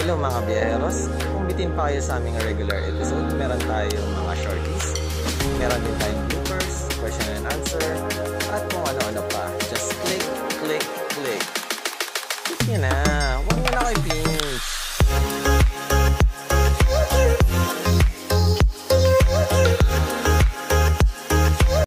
Hello mga biyeros! Kumbitin pa kayo sa aming regular episode. Meron tayo mga shorties, meron din tayong bloopers, question and answer, at kung ano-ano pa. Just click, click, click. Click na!